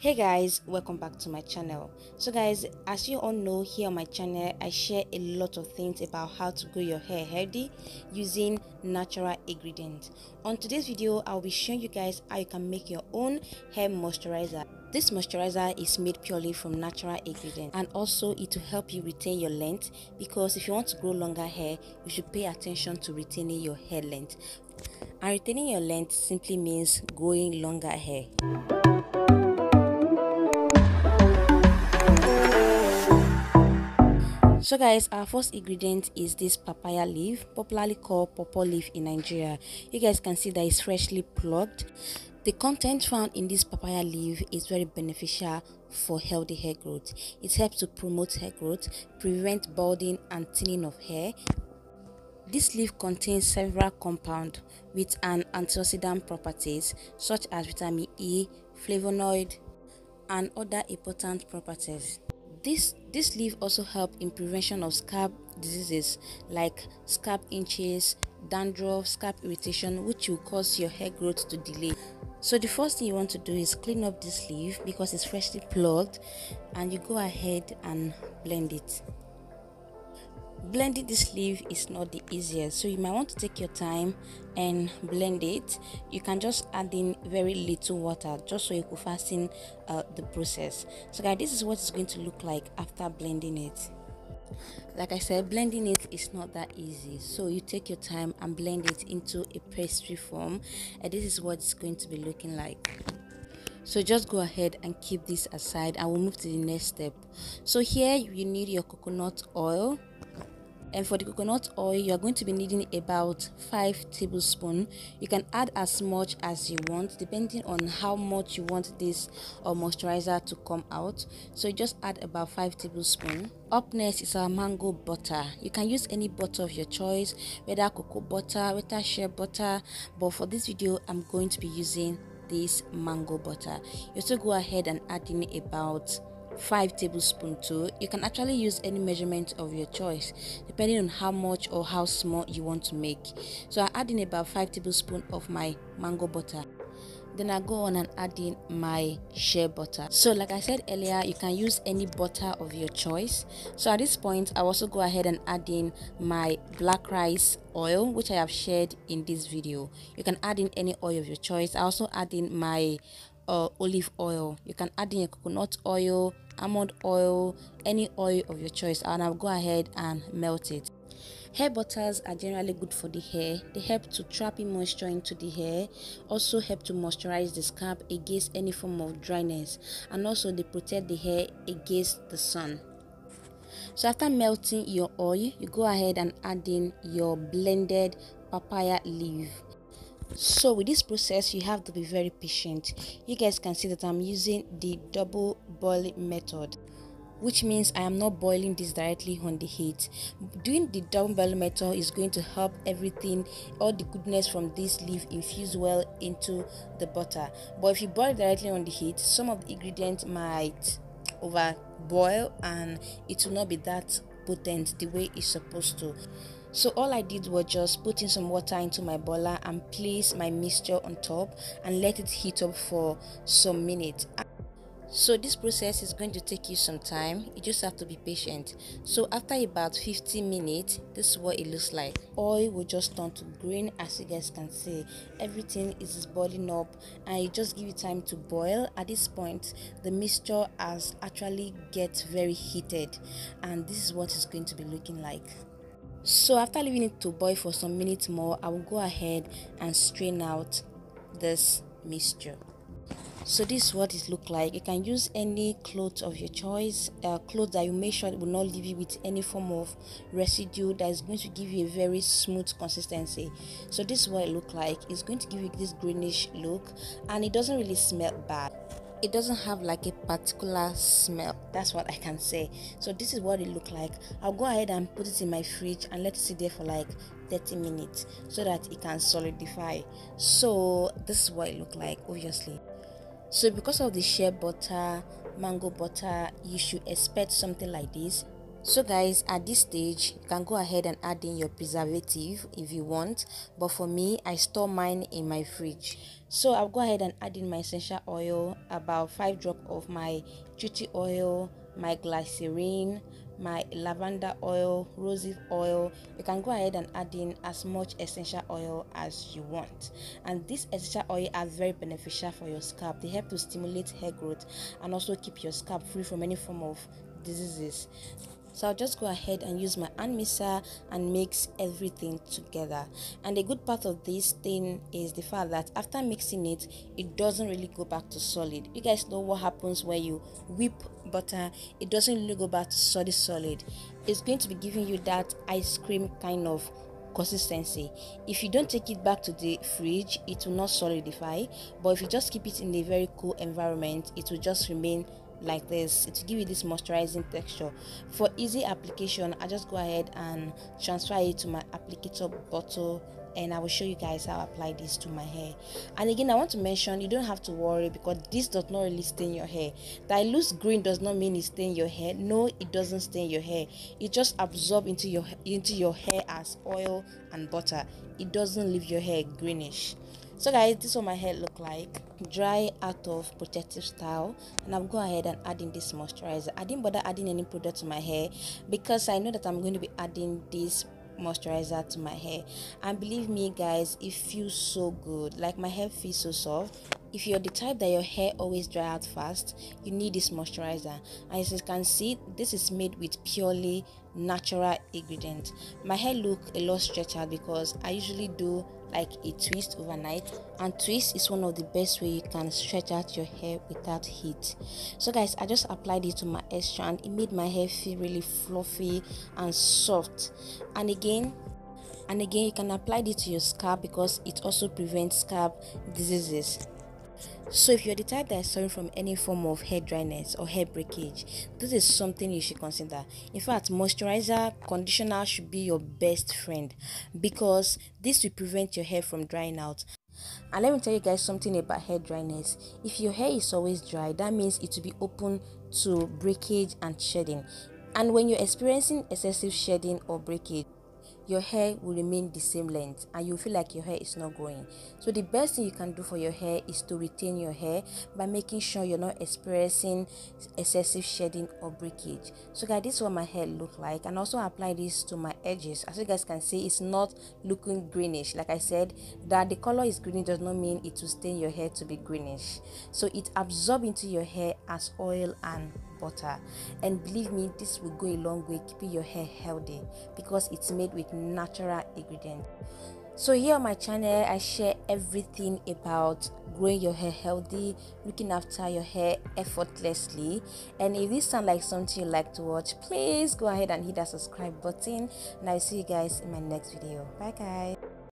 hey guys welcome back to my channel. So guys as you all know here on my channel i share a lot of things about how to grow your hair healthy using natural ingredients. On today's video i'll be showing you guys how you can make your own hair moisturizer. This moisturizer is made purely from natural ingredients and also it will help you retain your length because if you want to grow longer hair you should pay attention to retaining your hair length. And retaining your length simply means growing longer hair so guys our first ingredient is this papaya leaf popularly called pawpaw leaf in nigeria. You guys can see that it's freshly plucked. The content found in this papaya leaf is very beneficial for healthy hair growth. It helps to promote hair growth prevent balding and thinning of hair. This leaf contains several compounds with an antioxidant properties such as vitamin E, flavonoid, and other important properties. This, this leaf also help in prevention of scalp diseases like scalp inches, dandruff, scalp irritation which will cause your hair growth to delay. So the first thing you want to do is clean up this leaf because it's freshly plucked and you go ahead and blend it blending this leaf is not the easiest. So you might want to take your time and blend it. You can just add in very little water just so you can fasten uh, the process. So guys this is what it's going to look like after blending it. Like i said blending it is not that easy. So you take your time and blend it into a pastry form. And this is what it's going to be looking like so just go ahead and keep this aside and we'll move to the next step. So here you need your coconut oil. And for the coconut oil you are going to be needing about 5 tablespoons you can add as much as you want depending on how much you want this or uh, moisturizer to come out. So just add about 5 tablespoons up next is our mango butter. You can use any butter of your choice whether cocoa butter whether shea butter. But for this video i'm going to be using this mango butter. You also go ahead and add in about 5 tablespoons too you can actually use any measurement of your choice depending on how much or how small you want to make. So i add in about 5 tablespoons of my mango butter then I go on and add in my shea butter. So like I said earlier, you can use any butter of your choice. So at this point, I also go ahead and add in my black rice oil, which I have shared in this video. You can add in any oil of your choice. I also add in my uh, olive oil. You can add in your coconut oil, almond oil, any oil of your choice and I'll go ahead and melt it. Hair butters are generally good for the hair. They help to trap in moisture into the hair, also help to moisturize the scalp against any form of dryness, and also they protect the hair against the sun. So after melting your oil, you go ahead and add in your blended papaya leaf so with this process you have to be very patient you guys can see that i'm using the double boiling method which means I am not boiling this directly on the heat. Doing the boiling method is going to help everything, all the goodness from this leaf infuse well into the butter. But if you boil directly on the heat, some of the ingredients might over boil and it will not be that potent the way it's supposed to. So all I did was just put in some water into my boiler and place my mixture on top and let it heat up for some minutes. So this process is going to take you some time. You just have to be patient. So after about 15 minutes, this is what it looks like. Oil will just turn to green as you guys can see. Everything is boiling up and you just give it time to boil. At this point, the mixture has actually get very heated and this is what it's going to be looking like. So after leaving it to boil for some minutes more, I will go ahead and strain out this mixture. So this is what it look like. You can use any clothes of your choice, uh, clothes that you make sure it will not leave you with any form of residue that is going to give you a very smooth consistency. So this is what it look like. It's going to give you this greenish look and it doesn't really smell bad it doesn't have like a particular smell that's what i can say so this is what it look like i'll go ahead and put it in my fridge and let it sit there for like 30 minutes so that it can solidify so this is what it look like obviously so because of the shea butter mango butter you should expect something like this. So guys at this stage you can go ahead and add in your preservative if you want. But for me i store mine in my fridge. So i'll go ahead and add in my essential oil about five drop of my duty oil my glycerin my lavender oil rosy oil. You can go ahead and add in as much essential oil as you want. And this essential oil are very beneficial for your scalp. They help to stimulate hair growth and also keep your scalp free from any form of diseases so I'll just go ahead and use my hand mixer and mix everything together. And the good part of this thing is the fact that after mixing it it doesn't really go back to solid. You guys know what happens when you whip butter. It doesn't really go back to solid solid. It's going to be giving you that ice cream kind of consistency. If you don't take it back to the fridge it will not solidify. But if you just keep it in a very cool environment it will just remain like this to give you this moisturizing texture for easy application i just go ahead and transfer it to my applicator bottle and I will show you guys how I apply this to my hair. And again, I want to mention you don't have to worry because this does not really stain your hair. That Dilute green does not mean it stain your hair. No, it doesn't stain your hair. It just absorbs into your into your hair as oil and butter. It doesn't leave your hair greenish so guys this is what my hair look like. Dry out of protective style. And i'm go ahead and adding this moisturizer. I didn't bother adding any product to my hair because i know that i'm going to be adding this moisturizer to my hair. And believe me guys it feels so good. Like my hair feels so soft if you're the type that your hair always dry out fast you need this moisturizer. As you can see this is made with purely natural ingredient my hair look a lot stretched out because i usually do like a twist overnight. And twist is one of the best way you can stretch out your hair without heat. So guys i just applied it to my hair strand. It made my hair feel really fluffy and soft. And again and again you can apply it to your scalp because it also prevents scalp diseases so if you're the type that is suffering from any form of hair dryness or hair breakage, this is something you should consider. In fact, moisturizer, conditioner should be your best friend because this will prevent your hair from drying out. And let me tell you guys something about hair dryness. If your hair is always dry, that means it will be open to breakage and shedding. And when you're experiencing excessive shedding or breakage, your hair will remain the same length and you feel like your hair is not growing. So the best thing you can do for your hair is to retain your hair by making sure you're not experiencing excessive shedding or breakage. So guys this is what my hair look like and also apply this to my edges. As you guys can see it's not looking greenish. Like i said that the color is green does not mean it will stain your hair to be greenish. So it absorb into your hair as oil and butter. And believe me this will go a long way keeping your hair healthy because it's made with natural ingredients. So here on my channel i share everything about growing your hair healthy looking after your hair effortlessly. And if this sounds like something you like to watch please go ahead and hit that subscribe button. And i'll see you guys in my next video. Bye guys